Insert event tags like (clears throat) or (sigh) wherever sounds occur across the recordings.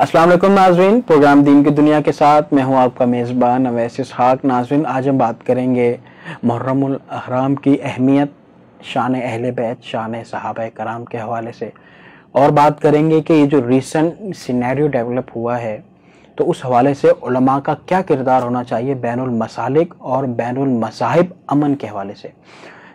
अस्सलाम वालेकुम नाजरीन, प्रोग्राम दीन की दुनिया के साथ मैं हूँ आपका मेज़बान अवैस इसहाक नाजरीन, आज हम बात करेंगे मुहर्रमुल अहराम की अहमियत, शान अहल बैत, शान सहाब कराम के हवाले से। और बात करेंगे कि ये जो रिसेंट सिनेरियो डेवलप हुआ है तो उस हवाले से उलमा का क्या किरदार होना चाहिए बैनुल मसालिक और बैनुल मसाहिब अमन के हवाले से।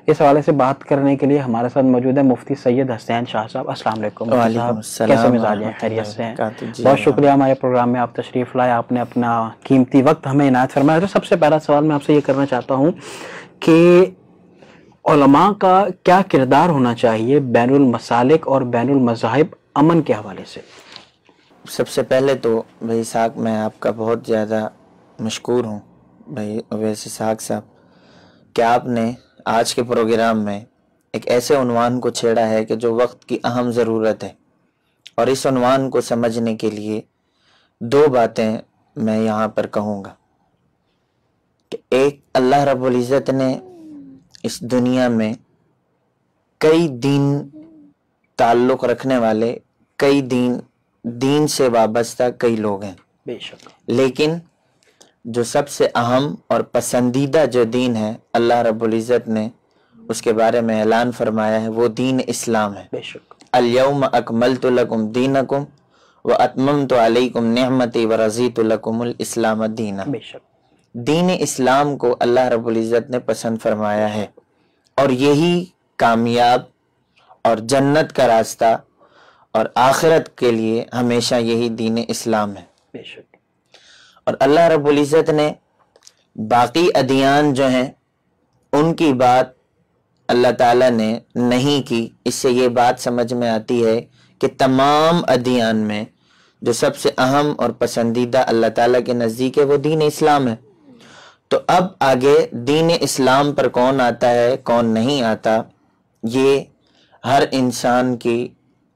इस हवाले से बात करने के लिए हमारे साथ मौजूद है मुफ्ती सैयद हसैन शाह साहब। अस्सलाम वालेकुम कैसे मिजाज हैं? खैरियत से हैं? बहुत शुक्रिया हमारे प्रोग्राम में आप तशरीफ़ लाए आपने अपना कीमती वक्त हमें इनायत फरमाया। तो सबसे पहला सवाल मैं आपसे ये करना चाहता हूँ कि उलमा का क्या किरदार होना चाहिए बैन मसालिक और बैन मजाहिब अमन के हवाले से? सबसे पहले तो भाई साहब मैं आपका बहुत ज़्यादा मशहूर हूँ भाई वैसे साग साहब क्या आपने आज के प्रोग्राम में एक ऐसे उनवान को छेड़ा है कि जो वक्त की अहम ज़रूरत है। और इस उनवान को समझने के लिए दो बातें मैं यहाँ पर कहूँगा। कि एक अल्लाह रब्बुल इज़्ज़त ने इस दुनिया में कई दीन ताल्लुक़ रखने वाले कई दीन दीन से वाबस्ता कई लोग हैं। बेशक। लेकिन जो सबसे अहम और पसंदीदा जो दीन है अल्लाह रब्बुल इज़्ज़त ने उसके बारे में ऐलान फरमाया है वो दीन इस्लाम है। अल्यौम अकमलतु लकुम दीनकुम व अतममतु अलैकुम नेमती व रज़ीतु लकुमुल इस्लाम दीना। दीन इस्लाम को अल्लाह रब्बुल इज़्ज़त ने पसंद फरमाया है और यही कामयाब और जन्नत का रास्ता और आखिरत के लिए हमेशा यही दीन इस्लाम है। बेशक। और अल्लाह रब्बुल इज़्ज़त ने बाकी अदियान जो हैं, उनकी बात अल्लाह ताला ने नहीं की। इससे ये बात समझ में आती है कि तमाम अदियान में जो सबसे अहम और पसंदीदा अल्लाह ताला के नज़दीक है, वो दीन इस्लाम है। तो अब आगे दीन इस्लाम पर कौन आता है, कौन नहीं आता, ये हर इंसान की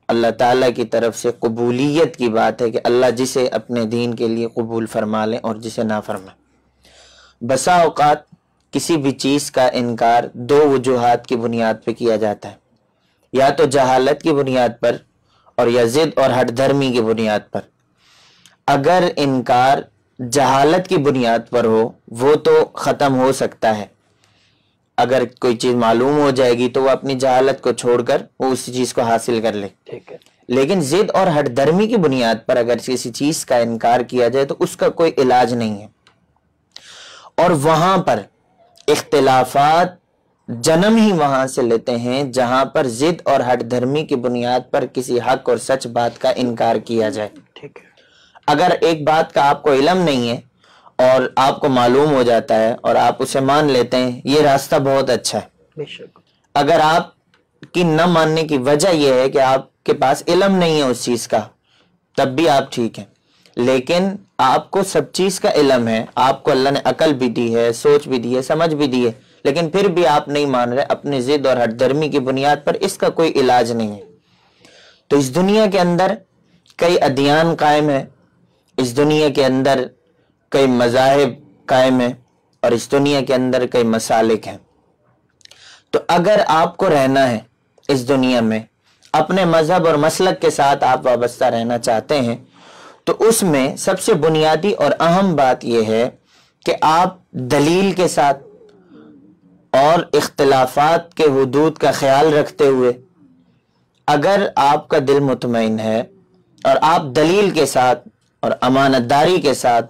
अल्लाह ताला की तरफ़ से कबूलियत की बात है कि अल्लाह जिसे अपने दीन के लिए कबूल फरमा लें और जिसे ना फरमाए। बसा अवकात किसी भी चीज़ का इनकार दो वजूहत की बुनियाद पर किया जाता है। या तो जहालत की बुनियाद पर और या जिद और हटधर्मी की बुनियाद पर। अगर इनकार जहालत की बुनियाद पर हो, वो तो ख़त्म हो सकता है। अगर कोई चीज़ मालूम हो जाएगी तो वो अपनी जहालत को छोड़कर वो उस चीज़ को हासिल कर ले। ठीक है। लेकिन जिद और हटधर्मी की बुनियाद पर अगर किसी चीज़ का इनकार किया जाए तो उसका कोई इलाज नहीं है। और वहाँ पर इख्तलाफात जन्म ही वहाँ से लेते हैं जहाँ पर जिद और हटधर्मी की बुनियाद पर किसी हक और सच बात का इनकार किया जाए। ठीक है। अगर एक बात का आपको इलम नहीं है और आपको मालूम हो जाता है और आप उसे मान लेते हैं ये रास्ता बहुत अच्छा है। अगर आप की न मानने की वजह यह है कि आपके पास इलम नहीं है उस चीज़ का तब भी आप ठीक हैं। लेकिन आपको सब चीज़ का इलम है आपको अल्लाह ने अकल भी दी है सोच भी दी है समझ भी दी है लेकिन फिर भी आप नहीं मान रहे अपनी जिद और हटधर्मी की बुनियाद पर इसका कोई इलाज नहीं है। तो इस दुनिया के अंदर कई अध्ययन कायम है इस दुनिया के अंदर कई मजाहब कायम है और इस दुनिया के अंदर कई मसालिक हैं। तो अगर आपको रहना है इस दुनिया में, अपने मज़हब और मसलक के साथ आप वाबस्ता रहना चाहते हैं तो उसमें सबसे बुनियादी और अहम बात यह है कि आप दलील के साथ और इख्तलाफात के हदूद का ख्याल रखते हुए, अगर आपका दिल मुतमिन है और आप दलील के साथ और अमानतदारी के साथ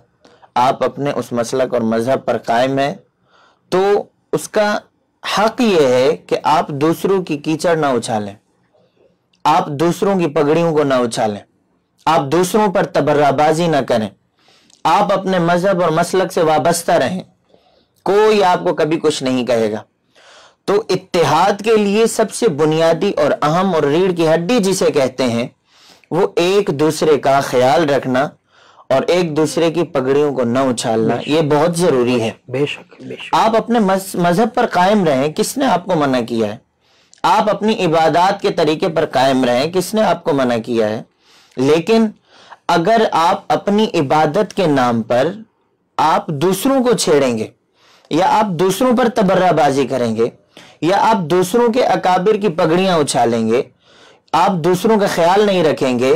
आप अपने उस मसलक और मज़हब पर कायम हैं तो उसका हक ये है कि आप दूसरों की कीचड़ ना उछालें। आप दूसरों की पगड़ियों को ना उछालें। आप दूसरों पर तबर्राबाजी ना करें। आप अपने मज़हब और मसलक से वाबस्ता रहें। कोई आपको कभी कुछ नहीं कहेगा। तो इत्तेहाद के लिए सबसे बुनियादी और अहम और रीढ़ की हड्डी जिसे कहते हैं, वो एक दूसरे का ख्याल रखना और एक दूसरे की पगड़ियों को न उछालना ये बहुत ज़रूरी है। बेशक बेशक। आप अपने मज़हब पर कायम रहें किसने आपको मना किया है? आप अपनी इबादत के तरीके पर कायम रहें किसने आपको मना किया है? लेकिन अगर आप अपनी इबादत के नाम पर आप दूसरों को छेड़ेंगे या आप दूसरों पर तबर्राबाजी करेंगे या आप दूसरों के अकाबिर की पगड़ियाँ उछालेंगे आप दूसरों का ख्याल नहीं रखेंगे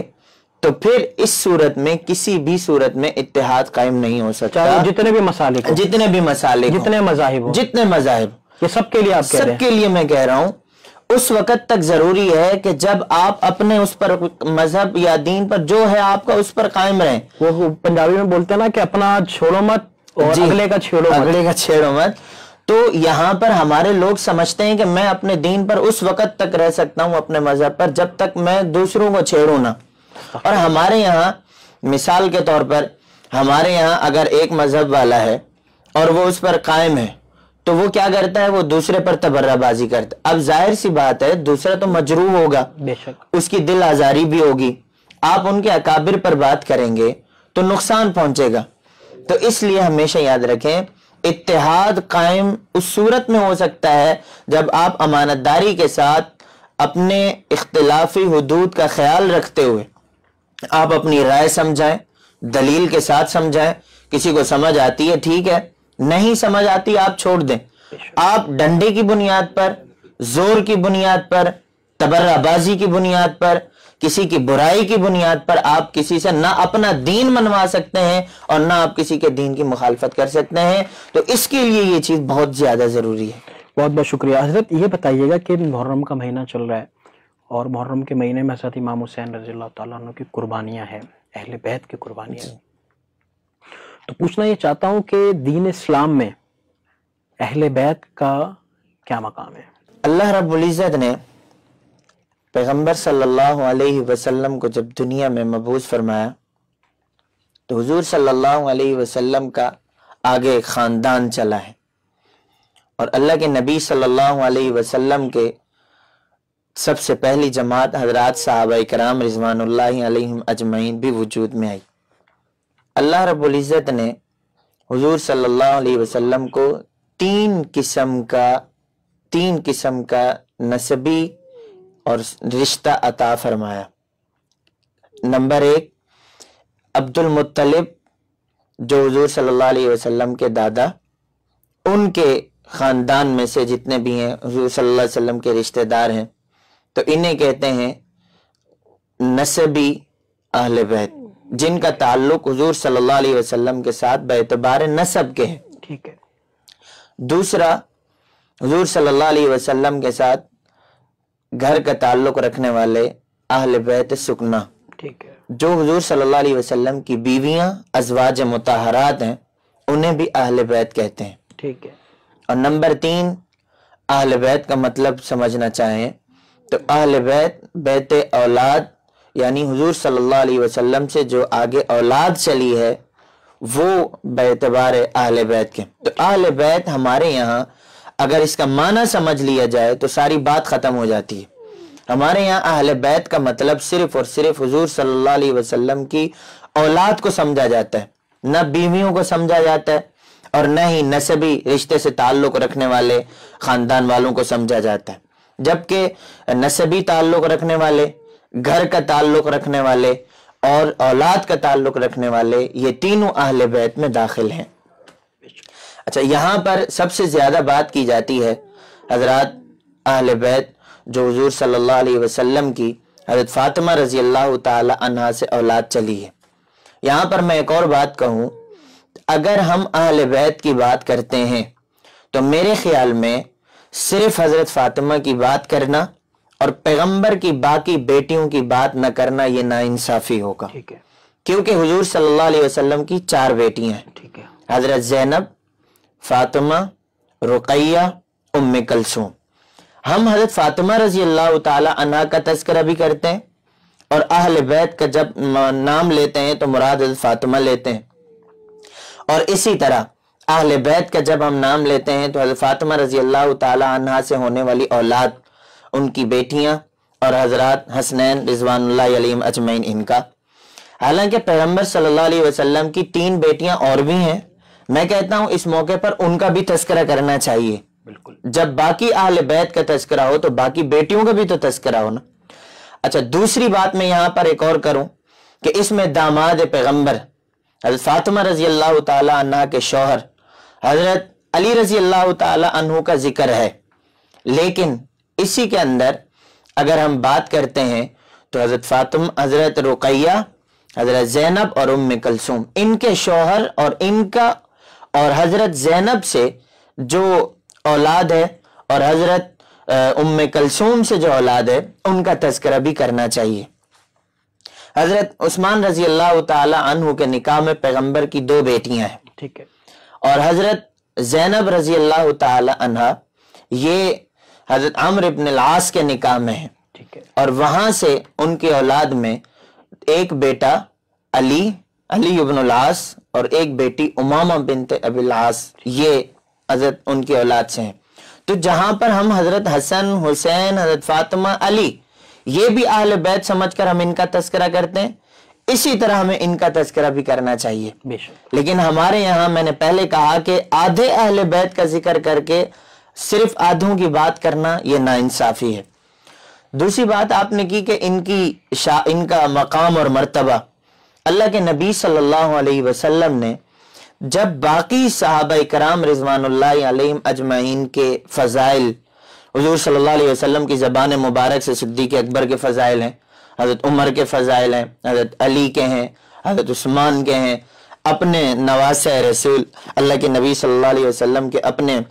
तो फिर इस सूरत में किसी भी सूरत में इत्तेहाद कायम नहीं हो सकता। जितने भी मसाले जितने भी मसाले जितने मजाहिब जितने मजाहिब ये सबके लिए आप कह रहे सबके लिए मैं कह रहा हूँ उस वक्त तक ज़रूरी है कि जब आप अपने उस पर मज़हब या दीन पर जो है आपका उस पर कायम रहे। वो पंजाबी में बोलते हैं ना कि अपना छोड़ो मत और अगले का छेड़ो अगले का छेड़ो मत। तो यहाँ पर हमारे लोग समझते हैं कि मैं अपने दीन पर उस वक्त तक रह सकता हूँ अपने मज़हब पर जब तक मैं दूसरों को छेड़ू ना। और हमारे यहाँ मिसाल के तौर पर हमारे यहाँ अगर एक मज़हब वाला है और वो उस पर कायम है तो वो क्या करता है? वो दूसरे पर तबर्राबाजी करता है। अब ज़ाहिर सी बात है दूसरा तो मजरू होगा। बेशक। उसकी दिल आजारी भी होगी। आप उनके अकाबिर पर बात करेंगे तो नुकसान पहुंचेगा। तो इसलिए हमेशा याद रखें इत्तेहाद कायम उस सूरत में हो सकता है जब आप अमानतदारी के साथ अपने इख्तलाफी हदूद का ख्याल रखते हुए आप अपनी राय समझाएँ, दलील के साथ समझाएँ, किसी को समझ आती है, ठीक है? नहीं समझ आती, आप छोड़ दें। आप डंडे की बुनियाद पर, ज़ोर की बुनियाद पर, तबर्राबाजी की बुनियाद पर, किसी की बुराई की बुनियाद पर आप किसी से ना अपना दीन मनवा सकते हैं और ना आप किसी के दीन की मुखालफत कर सकते हैं। तो इसके लिए ये चीज़ बहुत ज़्यादा ज़रूरी है। बहुत बहुत शुक्रिया। हज़रत, ये बताइएगा कि मुहर्रम का महीना चल रहा है। और मुहर्रम के महीने में हज़रत इमाम हुसैन रज़ी अन्हु की कुर्बानियाँ हैं अहल बैत की कुर्बानियाँ हैं। तो पूछना ये चाहता हूँ कि दीन इस्लाम में अहल बैत का क्या मकाम है? अल्लाह रब्बुल इज़्ज़त ने पैगंबर सल्लल्लाहु अलैहि वसल्लम को जब दुनिया में मबूस फरमाया तो हुजूर सल्लल्लाहु अलैहि वसल्लम का आगे खानदान चला है। और अल्लाह के नबी सल्लल्लाहु अलैहि वसल्लम के सबसे पहली जमात हज़रत साहब कराम रिजवानुल्लाहि अजमैन भी वजूद में आई। अल्लाह रब्बुल इज़्ज़त ने हुजूर वसल्लम को तीन किस्म का, तीन किस्म का नसबी और रिश्ता अता फरमाया। नंबर एक, अब्दुल मुत्तलिब, जो हुजूर वसल्लम के दादा, उनके खानदान में से जितने भी हैं, हुजूर सल्लल्लाहु अलैहि वसल्लम के रिश्तेदार हैं तो इन्हें कहते हैं नसबी अहले बैत जिनका ताल्लुक हुजूर सल्लल्लाहु अलैहि वसल्लम के साथ बेतबार नसब के हैं। ठीक है। दूसरा हुजूर सल्लल्लाहु अलैहि वसल्लम के साथ घर का ताल्लुक रखने वाले अहल बैत सुकना ठीक है। जो हुजूर सल्लल्लाहु अलैहि वसल्लम की बीवियाँ अजवाज मुताहरात हैं उन्हें भी अहल बैत कहते हैं। ठीक है। और नंबर तीन अहल बैत का मतलब समझना चाहें तो अहल बैत बैत औलाद, यानी हुजूर सल्लल्लाहु अलैहि वसल्लम से जो आगे औलाद चली है, वो बेतबार अहल बैत के। तो अहल बैत हमारे यहाँ, अगर इसका माना समझ लिया जाए तो सारी बात खत्म हो जाती है। हमारे यहाँ अहल बैत का मतलब सिर्फ़ और सिर्फ़ हुजूर सल्लल्लाहु अलैहि वसल्लम की औलाद को समझा जाता है। न बीवियों को समझा जाता है, और न ही नसबी रिश्ते से ताल्लुक रखने वाले खानदान वालों को समझा जाता है। जबकि नसबी ताल्लुक रखने वाले, घर का ताल्लुक रखने वाले और औलाद का ताल्लुक रखने वाले ये तीनों अहल बैत में दाखिल हैं। अच्छा यहाँ पर सबसे ज़्यादा बात की जाती है हज़रत अहल बैत जो हुजूर सल्लल्लाहु अलैहि वसल्लम की, हज़रत फातिमा रज़ी अल्लाह अन्हा से औलाद चली है। यहाँ पर मैं एक और बात कहूँ, अगर हम अहल बैत की बात करते हैं तो मेरे ख्याल में सिर्फ़ हज़रत फातिमा की बात करना और पैगंबर की बाकी बेटियों की बात न करना ये नाइंसाफी होगा। ठीक है। क्योंकि हुजूर सल्लल्लाहु अलैहि वसल्लम की चार बेटियाँ हैं। ठीक है। हज़रत जैनब फातिमा रुकैया उम्म कलसूम। हम हज़रत फातिमा रज़ी अल्लाह ताला का तस्करा भी करते हैं और अहल बैत का जब नाम लेते हैं तो मुराद हज़रत फातिमा लेते हैं। और इसी तरह अहल बैत का जब हम नाम लेते हैं तो हज़रत फातिमा रज़ी अल्लाह अन्हा से होने वाली औलाद उनकी बेटियाँ और हज़रत हसनैन रिजवानुल्लाह अलीम अजमैन इनका। हालाँकि पैगंबर सल्लल्लाहु अलैहि वसल्लम की तीन बेटियाँ और भी हैं मैं कहता हूँ इस मौके पर उनका भी तस्करा करना चाहिए। बिल्कुल। जब बाकी अहल बैत का तस्करा हो तो बाकी बेटियों का भी तो तस्करा हो ना। अच्छा दूसरी बात मैं यहाँ पर एक और करूँ कि इसमें दामाद पैगंबर हज़रत फातिमा रज़ी अल्लाह ताला अन्हा के शौहर हज़रत अली रज़ी अल्लाह अन्हु का ज़िक्र है। लेकिन इसी के अंदर अगर हम बात करते हैं तो हज़रत फातिमा, हज़रत रुकैया, हज़रत जैनब और उम कलसूम, इनके शोहर और इनका और हज़रत जैनब से जो औलाद है और हज़रत उम्म कलसूम से जो औलाद है, उनका तस्करा भी करना चाहिए। हज़रत उस्मान रज़ी अल्लाह तहु के निकाह में पैगंबर की दो बेटियाँ हैं। ठीक है। और हज़रत जैनब रज़ी अल्लाह तहा ये हज़रत अमर इबन लास के निकाह में है। ठीक है। और वहाँ से उनके औलाद में एक बेटा अली अली इबन लास और एक बेटी उमामा बिनते अबिलास ये हज़रत उनकी औलाद से हैं। तो जहाँ पर हम हज़रत हसन हुसैन हज़रत फातिमा अली ये भी आहल बैत समझकर हम इनका तस्करा करते हैं। इसी तरह हमें इनका तस्करा भी करना चाहिए। लेकिन हमारे यहाँ मैंने पहले कहा कि आधे अहल बैत का ज़िक्र करके सिर्फ़ आधों की बात करना यह नाइंसाफी है। दूसरी बात आपने की कि इनकी इनका मकाम और मर्तबा। अल्लाह के नबी सल्लल्लाहु अलैहि वसल्लम ने जब बाकी साहब कराम रिजवान अजमाइन के फ़जाइल हजूर सल्लल्लाहु अलैहि वसल्लम की ज़बान मुबारक से सिद्दीक अकबर के फ़जाइल हैं हज़रत उमर के फ़जाइल हैं, हज़रत अली के हैं, हज़रत उस्मान के हैं। अपने नवास रसूल, अल्लाह के नबी सल्लल्लाहु अलैहि वसल्लम के अपने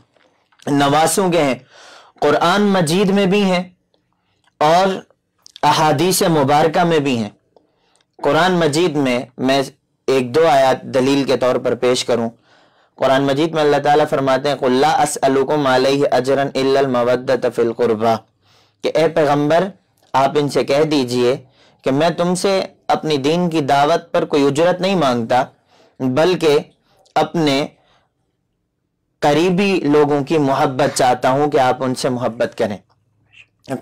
नवासों के हैं। कुरान मजीद में भी हैं और अहादीस मुबारक में भी हैं। कुरान मजीद में मैं एक दो आयात दलील के तौर पर पेश करूँ। कुरान मजीद में अल्लाह ताला फरमाते हैं कुल्ला असअलुकुम अलैहि अजरन इल्लल मवद्दत फिल कुर्बा कि, ए पैगंबर आप इनसे कह दीजिए कि मैं तुमसे अपनी दीन की दावत पर कोई उजरत नहीं माँगता, बल्कि अपने करीबी लोगों की मोहब्बत चाहता हूँ कि आप उनसे मोहब्बत करें।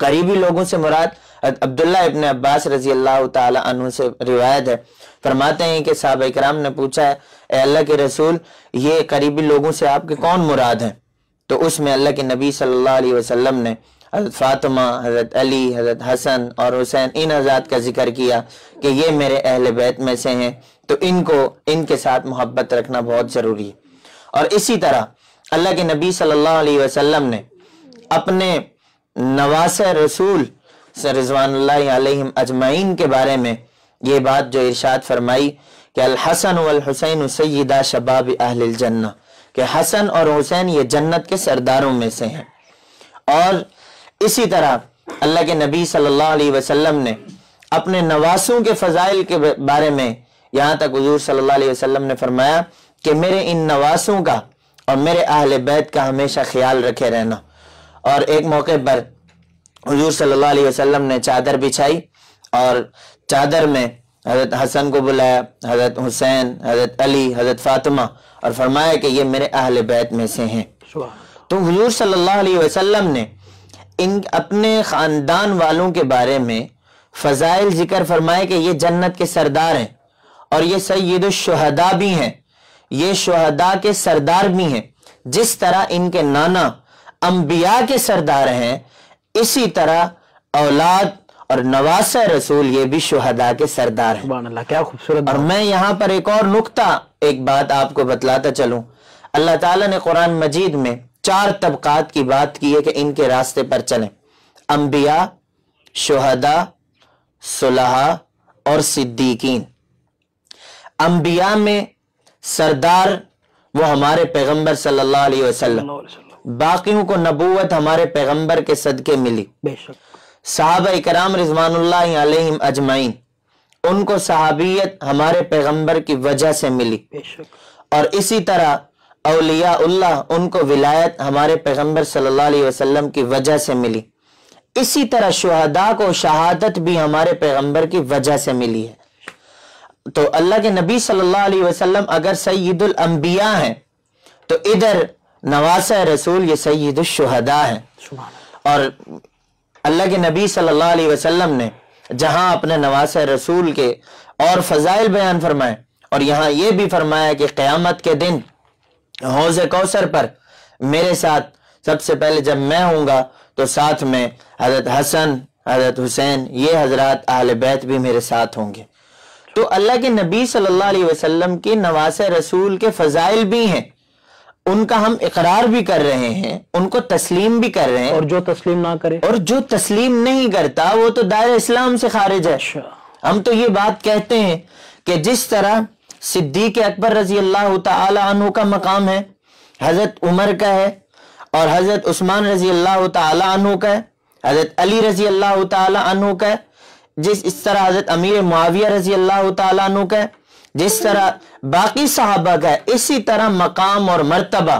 करीबी लोगों से मुराद अब्दुल्ला इब्न अब्बास रज़ी अल्लाह तु से रिवायत है। फरमाते हैं कि साहब इकराम ने पूछा है अल्लाह के रसूल, ये करीबी लोगों से आपके कौन मुराद हैं? तो उसमें अल्लाह के नबी सल्लल्लाहु अलैहि वसल्लम ने हज़रत फ़ातिमा, हज़रत अली, हज़रत हसन और हुसैन, इन हजरात का ज़िक्र किया कि ये मेरे अहल बैत में से हैं तो इनको, इनके साथ मोहब्बत रखना बहुत ज़रूरी और इसी तरह, अल्लाह के नबी सल्लल्लाहु अलैहि वसल्लम ने अपने नवास रसूल रिजवान अजमाइन के बारे में ये बात जो इर्शाद फरमाई कि अल हसन वल हुसैन सैदा शबाब अहल जन्ना, कि हसन और हुसैन ये जन्नत के सरदारों में से हैं। और इसी तरह अल्लाह के नबी सल्लल्लाहु अलैहि वसल्लम ने अपने नवासों के फजाइल के बारे में यहाँ तक हजूर सल्लल्लाहु अलैहि वसल्लम ने फरमाया कि मेरे इन नवासों का और मेरे अहल बैत का हमेशा ख्याल रखे रहना। और एक मौके पर हजूर सल्लल्लाहु अलैहि वसल्लम ने चादर बिछाई और चादर में हज़रत हसन को बुलाया हज़रत हुसैन हज़रत अली हज़रत फातिमा और फरमाया कि ये मेरे अहल बैत में से हैं। तो हजूर सल्लल्लाहु अलैहि वसल्लम ने इन अपने ख़ानदान वालों के बारे में फ़जाइल ज़िक्र फरमाए कि ये जन्नत के सरदार हैं और ये सैद शहदा भी हैं। ये शहदा के सरदार भी हैं। जिस तरह इनके नाना अंबिया के सरदार हैं इसी तरह औलाद और नवास रसूल ये भी शहदा के सरदार हैं। क्या खूबसूरत और मैं यहाँ पर एक और नुकता एक बात आपको बतलाता चलूँ। अल्लाह ताला ने कुरान मजीद में चार तबकात की बात की है कि इनके रास्ते पर चलें। अंबिया शहदा सुलहा और सिद्दीकीन। अंबिया में सरदार वो हमारे पैगंबर सल्लल्लाहु अलैहि वसल्लम। बाकियों को नबूवत हमारे पैगंबर के सदके मिली। साहब इकराम रिजवान अजमाइन उनको सहाबियत हमारे पैगंबर की वजह से मिली। और इसी तरह अलिया उनको विलायत हमारे पैगंबर सल्लल्लाहु अलैहि की वजह से मिली। इसी तरह शहदा को शहादत भी हमारे पैगंबर की वजह से मिली है। तो अल्लाह के नबी सल्लल्लाहु अलैहि वसल्लम अगर सैदुल अंबिया हैं तो इधर नवास रसूल ये सैद शुहदा है। और अल्लाह के नबी सल्लल्लाहु अलैहि वसल्लम ने जहाँ अपने नवास रसूल के और फजाइल बयान फरमाए और यहाँ ये भी फरमाया कि क़यामत के दिन हौज कौसर पर मेरे साथ सबसे पहले जब मैं हूँगा तो साथ में हज़रत हसन हज़रत हुसैन ये हज़रत आल बैत भी मेरे साथ होंगे। तो अल्लाह के नबी सल्लल्लाहु अलैहि वसल्लम के नवास रसूल के फजाइल भी हैं। उनका हम इकरार भी कर रहे हैं उनको तस्लीम भी कर रहे हैं। और जो तस्लीम ना करे। और जो तस्लीम नहीं करता वो तो दायरे इस्लाम से खारिज है। अच्छा। हम तो ये बात कहते हैं कि जिस तरह सिद्दीक अकबर रज़ी अल्लाह तु का मकाम है, हज़रत उमर का है, और हज़रत उस्मान रज़ी अल्लाह तु का है, हज़रत अली रज़ी अल्लाह तु का है, जिस इस तरह हज़रत अमीर मुआविया रज़ी अल्लाह तु का है, जिस तरह बाकी साहबा का है, इसी तरह मकाम और मर्तबा,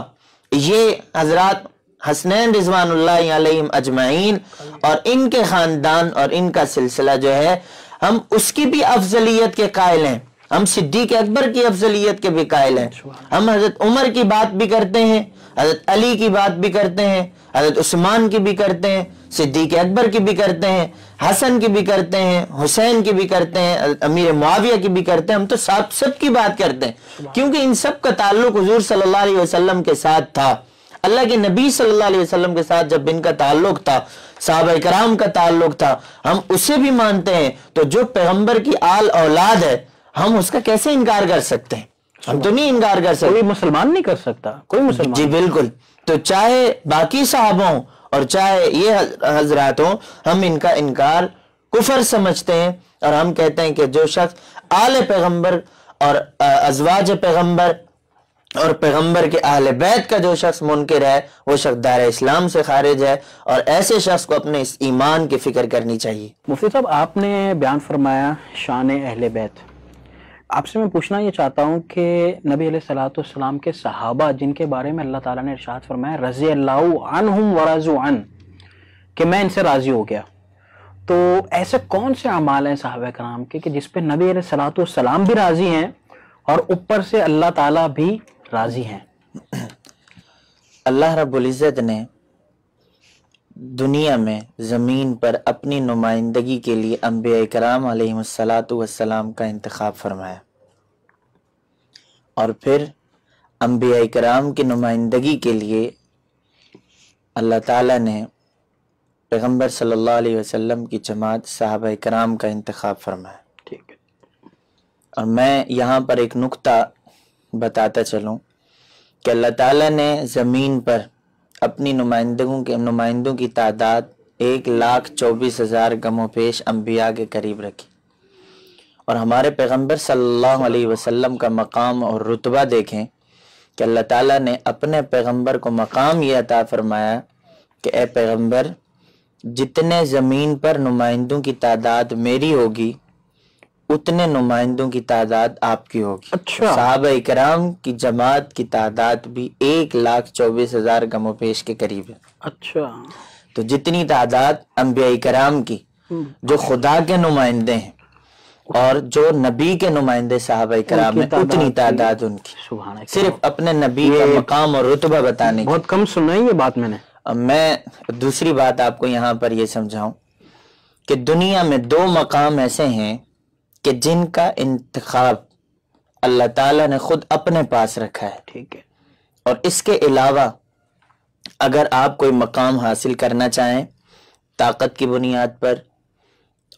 ये हज़रत हसनैन रिजवान अजमाइन और इनके ख़ानदान और इनका सिलसिला जो है, हम उसकी भी अफजलियत के कायल हैं। हम सिद्दीक अकबर की अफजलियत के भी कायल हैं। हम हज़रत उमर की बात भी करते हैं, हज़रत अली की बात भी करते हैं, हज़रत उस्मान की भी करते हैं, सिद्दीक अकबर की भी करते हैं, हसन की भी करते हैं, हुसैन की भी करते हैं अमीर मुआविया की भी करते हैं। हम तो सब सब की बात करते हैं, क्योंकि इन सब का ताल्लुक हजूर सल्लल्लाहु अलैहि वसल्लम के साथ था। अल्लाह के नबी सल्लल्लाहु अलैहि वसल्लम के साथ जब इनका ताल्लुक था, साहब कराम का ताल्लुक था, हम उसे भी मानते हैं। तो जो पैगंबर की आल औलाद है हम उसका कैसे इनकार कर सकते हैं? हम तो नहीं इनकार कर सकते। कोई मुसलमान नहीं कर सकता। कोई मुसलमान जी बिल्कुल। तो चाहे बाकी साहबों और चाहे ये हजरात हो हम इनका इनकार कुफर समझते हैं और हम कहते हैं कि जो शख्स आल पैगंबर और अजवाज पैगंबर और पैगंबर के अहल बैत का जो शख्स मुनकर है वो शख्स दार इस्लाम से खारिज है और ऐसे शख्स को अपने इस ईमान की फ़िक्र करनी चाहिए। मुफ्ती साहब आपने बयान फरमाया शान अहल बैत। आपसे मैं पूछना ये चाहता हूँ कि नबी सलाम के सहाबा, जिनके बारे में अल्लाह ताला ने इरशाद फरमाया रज़ी अल्लाह अन, कि मैं इनसे राज़ी हो गया। तो ऐसे कौन से अमाल हैं साहब कराम के, कि जिस पे नबी सलाम भी राज़ी हैं और ऊपर से अल्लाह ताला भी राज़ी हैं? (clears throat) अल्लाह रब्बुल इज़्ज़त ने दुनिया में ज़मीन पर अपनी नुमाइंदगी के लिए अम्बिया कराम वसलाम का इंतखब फरमाया। और फिर अम्बिया कराम की नुमाइंदगी के लिए अल्लाह ताला ने पैगंबर सल्लल्लाहु अलैहि वसल्लम की जमात साहब कराम का इंतखब फरमाया। ठीक है। और मैं यहाँ पर एक नुक्ता बताता चलूँ कि अल्लाह ताला ने ज़मीन पर अपनी नुमाइंदों के, नुमाइंदों की तादाद एक लाख चौबीस हज़ार गमो पेश अम्बिया के करीब रखी। और हमारे पैगंबर सल्लल्लाहु अलैहि वसल्लम का मकाम और रुतबा देखें कि अल्लाह ताला ने अपने पैगंबर को मकाम यह अता फरमाया कि, ए पैगंबर, जितने ज़मीन पर नुमाइंदों की तादाद मेरी होगी उतने नुमाइंदों की तादाद आपकी होगी। अच्छा। साहब इकराम की जमात की तादाद भी एक लाख चौबीस हज़ार गमो पेश के करीब है। अच्छा। तो जितनी तादाद अम्बिया इकराम की हम्म। जो खुदा के नुमाइंदे हैं और जो नबी के नुमाइंदे साहब कराम है उतनी तादाद उनकी। सिर्फ़ अपने नबी का मकाम और रुतबा बताने बहुत कम सुना है ये बात मैंने। अब मैं दूसरी बात आपको यहाँ पर ये समझाऊं कि दुनिया में दो मकाम ऐसे हैं कि जिनका इंतखाब अल्लाह ताला ने खुद अपने पास रखा है। ठीक है। और इसके अलावा अगर आप कोई मकाम हासिल करना चाहें ताकत की बुनियाद पर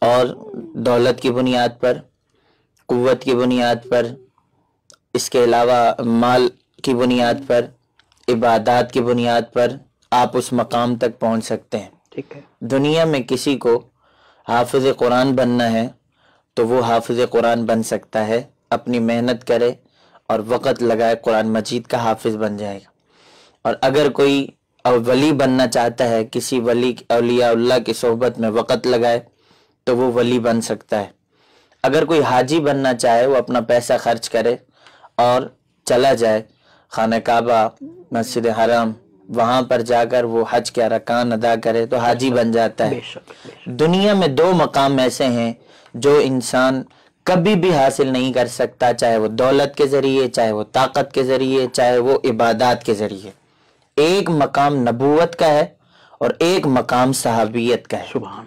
और दौलत की बुनियाद पर कुत की बुनियाद पर इसके अलावा माल की बुनियाद पर इबादत की बुनियाद पर आप उस मकाम तक पहुँच सकते हैं। ठीक है। दुनिया में किसी को हाफिज कुरान बनना है तो वो हाफिज कुरान बन सकता है अपनी मेहनत करे और वक़्त लगाए कुरान मजीद का हाफिज बन जाएगा। और अगर कोई वली बनना चाहता है किसी वली अलिया की सोहबत में वक़्त लगाए तो वो वली बन सकता है। अगर कोई हाजी बनना चाहे वो अपना पैसा खर्च करे और चला जाए खान काबा मस्जिद हराम वहाँ पर जाकर वो हज के अरकान अदा करे तो हाजी बन जाता है। दुनिया में दो मकाम ऐसे हैं जो इंसान कभी भी हासिल नहीं कर सकता चाहे वो दौलत के ज़रिए चाहे वो ताकत के ज़रिए चाहे वो इबादत के ज़रिए। एक मकाम नबूवत का है और एक मकाम सहाबियत का है। सुबह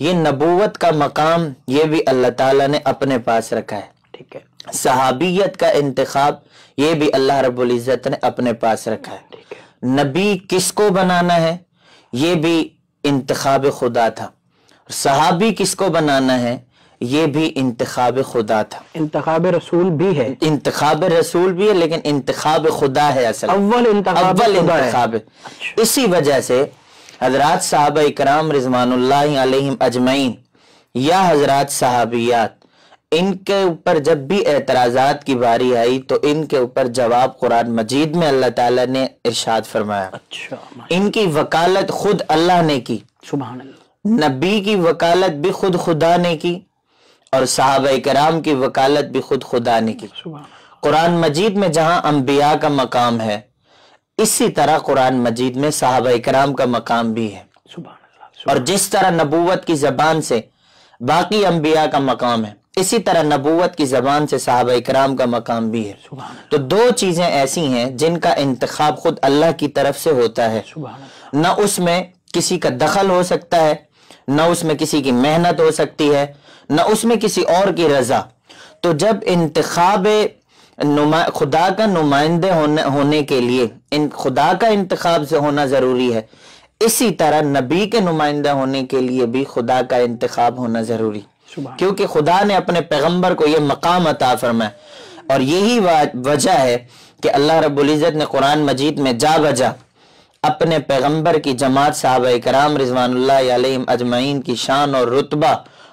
ये नबूवत का मकाम ये भी अल्लाह ताला ने अपने पास रखा है। ठीक है। सहाबियत का इंतखाब ये भी अल्लाह रब्बुल इज़्ज़त ने अपने पास रखा है। नबी किसको बनाना है? ये भी इंतखाब खुदा था। सहाबी किसको बनाना है? ये भी इंतखाब खुदा था। इंतखाब रसूल भी है। इंतखाब रसूल भी है लेकिन इंतखाब खुदा है असल। अव्वल इंतखाब अव्वल इंतखाब। अच्छा। इसी वजह से हज़रत साहब इकराम रिजवान अजमैन या हज़रत साहबियात इनके ऊपर जब भी एतराजात की बारी आई तो इनके ऊपर जवाब कुरान मजीद में अल्लाह ताला ने इरशाद फरमाया। अच्छा इनकी वकालत खुद अल्लाह ने की। सुबह नबी की वकालत भी खुद खुदा ने की। और साहब कराम की वकालत भी खुद खुदा ने की। कुरान मजीद में जहाँ अंबिया का मकाम है इसी तरह कुरान मजीद में साहब कराम का मकाम भी है। और जिस तरह नबूवत की जबान से बाकी अंबिया का मकाम है इसी तरह नबूवत की जबान से साहब कराम का मकाम भी है। तो दो चीज़ें ऐसी हैं जिनका इंतखाब खुद अल्लाह की तरफ़ से होता है। न उसमें किसी का दखल हो सकता है न उसमें किसी की मेहनत हो सकती है न उसमें किसी और की रजा। तो जब इंतखाब खुदा का नुमाइंदे होने होने के लिए इन खुदा का इंतखाब से होना ज़रूरी है इसी तरह नबी के नुमाइंदा होने के लिए भी खुदा का इंतखाब होना ज़रूरी। क्योंकि खुदा ने अपने पैगंबर को यह मकाम अता फरमाया। और यही वजह है कि अल्लाह रब्बुल इज़्ज़त ने कुरान मजीद में जा बजा अपने पैगंबर की जमात साहब कराम रिजवान अजमैन की शान और रुतबा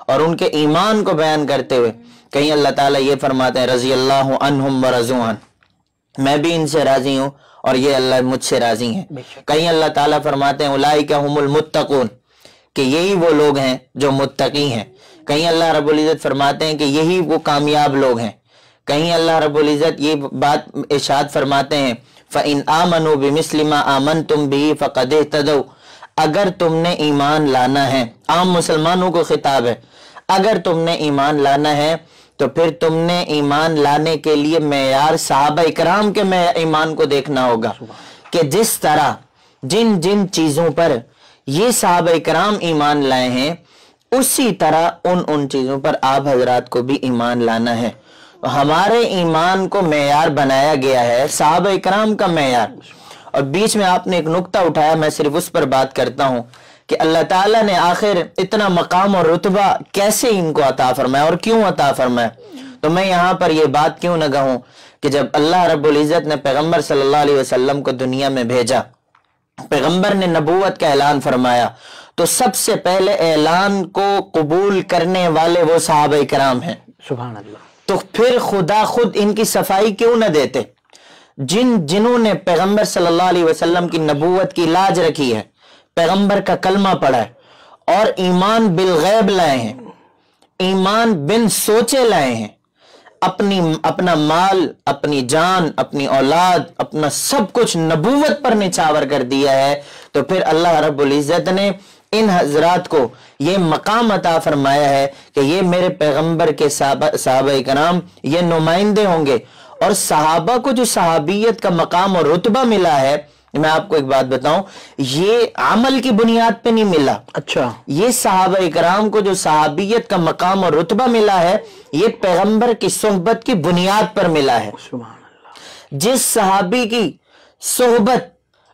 और उनके ईमान को बयान करते हुए कहीं अल्लाह ताला ये फरमाते हैं रज़ी अल्लाह अनहुम व मैं भी इनसे राज़ी हूँ और ये अल्लाह मुझसे राज़ी हैं। कहीं अल्लाह ताला फरमाते हैं उलाई का हुमुल मुत्तकून कि यही वो लोग हैं जो मुत्तकी हैं। कहीं अल्लाह रब्बुल इज़्ज़त फरमाते हैं कि यही वो कामयाब लोग हैं। कहीं अल्लाह रब्बुल इज़्ज़त ये बात इशाद फरमाते हैं फ़इन आमनु बिमिस्लिमा आमन तुम भी फ़कद तदो अगर तुमने ईमान लाना है, आम मुसलमानों को खिताब है, अगर तुमने ईमान लाना है तो फिर तुमने ईमान लाने के लिए मैार साहब इकराम के मैं, ईमान को देखना होगा कि जिस तरह जिन जिन चीज़ों पर ये साहब इकराम ईमान लाए हैं, उसी तरह उन उन चीज़ों पर आप हजरात को भी ईमान लाना है। हमारे ईमान को मैार बनाया गया है, साहब इकराम का मैार। और बीच में आपने एक नुकता उठाया, मैं सिर्फ़ उस पर बात करता हूँ कि अल्लाह ताला ने आखिर इतना मकाम और रुतबा कैसे इनको अता फरमाया और क्यों अता फरमाया? तो मैं यहाँ पर यह बात क्यों न कहूँ कि जब अल्लाह रब्बुल इज़्ज़त ने पैगंबर सल्लल्लाहु अलैहि वसल्लम को दुनिया में भेजा पैगंबर ने नबूवत का ऐलान फरमाया तो सबसे पहले ऐलान को कबूल करने वाले वो साहब कराम हैं। सुबह अल्लाह। तो फिर खुदा खुद इनकी सफ़ाई क्यों न देते? जिन जिन्होंने पैगंबर सल्लल्लाहु अलैहि वसल्लम की नबूवत की लाज रखी है, पैगंबर का कलमा पढ़ा है और ईमान बिलगैब लाए हैं, ईमान बिन सोचे लाए हैं। अपनी, अपना माल, अपनी जान, अपनी औलाद, अपना सब कुछ नबूवत पर निछावर कर दिया है। तो फिर अल्लाह रब्बुल इज़्ज़त ने इन हजरात को ये मकाम अता फरमाया है कि ये मेरे पैगंबर के साहब कराम ये नुमाइंदे होंगे। और सहाबा को जो सहाबियत का मकाम और रुतबा मिला है मैं आपको एक बात बताऊँ ये अमल की बुनियाद पे नहीं मिला। अच्छा। ये साहब इकराम को जो सहाबियत का मकाम और रुतबा मिला है ये पैगंबर की सोहबत की बुनियाद पर मिला है। जिस सहाबी की सोहबत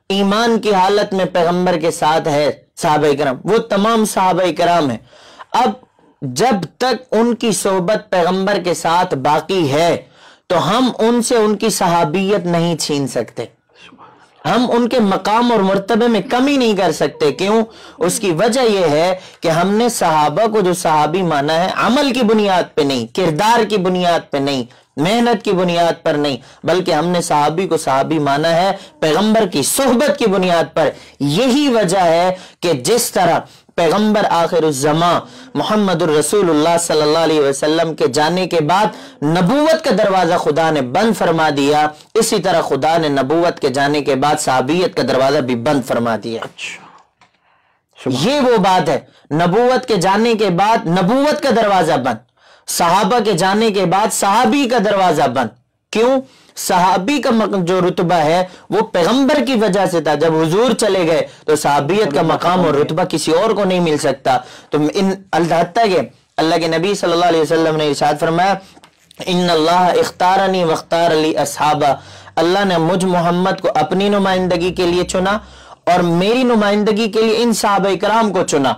ईमान की हालत में पैगंबर के साथ है साहब इकराम। वो तमाम साहब इकराम है। अब जब तक उनकी सोहबत पैगंबर के साथ बाकी है तो हम उनसे उनकी सहाबियत नहीं छीन सकते। हम उनके मकाम और मरतबे में कमी नहीं कर सकते। क्यों? उसकी वजह यह है कि हमने सहाबा को जो सहाबी माना है, अमल की बुनियाद पे नहीं, किरदार की बुनियाद पे नहीं मेहनत की बुनियाद पर नहीं बल्कि हमने सहाबी को सहाबी माना है पैगंबर की सोहबत की बुनियाद पर। यही वजह है कि जिस तरह पैगंबर आखिर जमा मोहम्मद रसूलुल्लाह सल्लल्लाहु अलैहि वसल्लम के जाने के बाद नबूवत का दरवाज़ा खुदा ने बंद फरमा दिया इसी तरह खुदा ने नबूवत के जाने के बाद साबियत का दरवाज़ा भी बंद फरमा दिया। अच्छा। ये वो बात है नबूवत के जाने के बाद नबूवत का दरवाज़ा बंद। सहाबा के जाने के बाद सहाबी का दरवाज़ा बंद। क्यों? सहाबी का जो रुतबा है, वो पैगंबर की वजह से था। जब हुजूर चले गए तो सहाबियत का मकाम और रुतबा किसी और को नहीं मिल सकता। तो इन अल्लाह के अल्लाह के नबी सल्लल्लाहु अलैहि वसल्लम ने इरशाद फरमाया इन अल्लाह वख्तार अली असहाबा। अल्लाह ने मुझ मोहम्मद को अपनी नुमाइंदगी के लिए चुना और मेरी नुमाइंदगी के लिए इन साहब इकराम को चुना।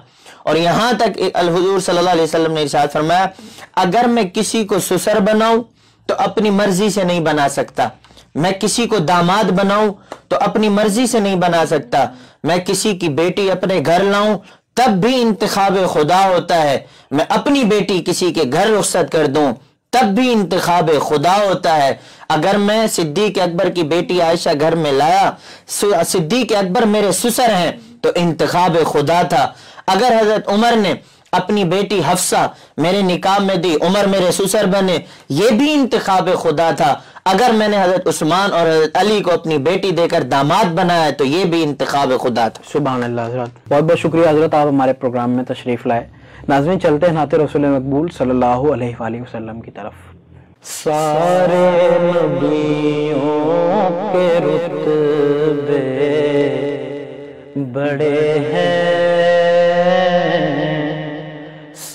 और यहाँ तक अल हुजूर सल्लल्लाहु अलैहि वसल्लम ने इरशाद फरमाया, अगर मैं किसी को सुसर बनाऊँ तो अपनी मर्ज़ी से नहीं बना सकता। मैं किसी को दामाद बनाऊँ तो अपनी मर्ज़ी से नहीं बना सकता। मैं किसी की बेटी अपने घर लाऊं, तब भी इंतखाब खुदा होता है। मैं अपनी बेटी किसी के घर रुख्सत कर दूँ, तब भी इंतखाब खुदा होता है। अगर मैं सिद्दीक अकबर की बेटी आयशा घर में लाया सिद्दीक अकबर मेरे सुसर हैं तो इंतखाब खुदा था। अगर हज़रत उमर ने अपनी बेटी हफ्सा मेरे निकाह में दी उमर मेरे सुसर बने ये भी इंतखाब खुदा था। अगर मैंने हज़रत उस्मान और हज़रत अली को अपनी बेटी देकर दामाद बनाया तो ये भी इंतखाब खुदा था। सुबह हज़रत। बहुत बहुत शुक्रिया हज़रत आप हमारे प्रोग्राम में तशरीफ़ लाए। नाजमी चलते हैं नाते रसूल मकबूल सल्लल्लाहु अलैहि वसल्लम की तरफ़। सारे नबियों के रुतबे बड़े हैं।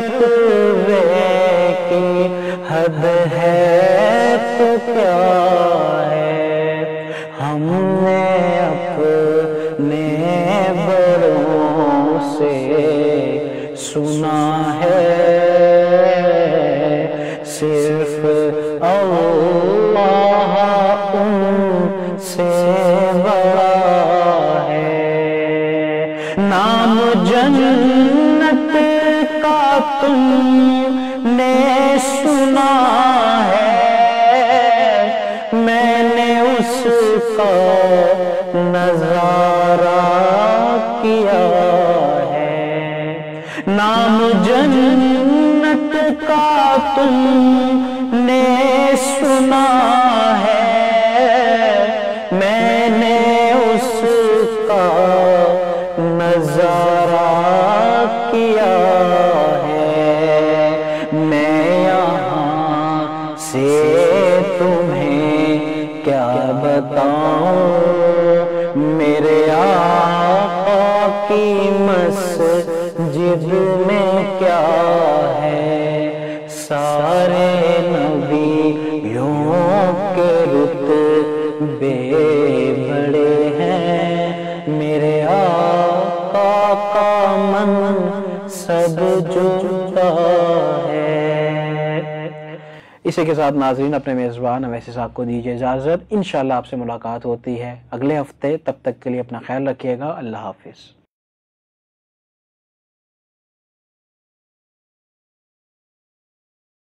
कुए की हद है तो क्या तुमने सुना है। मैंने उसका इसी के साथ नाजरीन, अपने मेज़बान अवैसी साहब को दीजिए इजाज़त। इन आपसे मुलाकात होती है अगले हफ़्ते। तब तक के लिए अपना ख्याल रखिएगा। अल्लाह हाफिज़।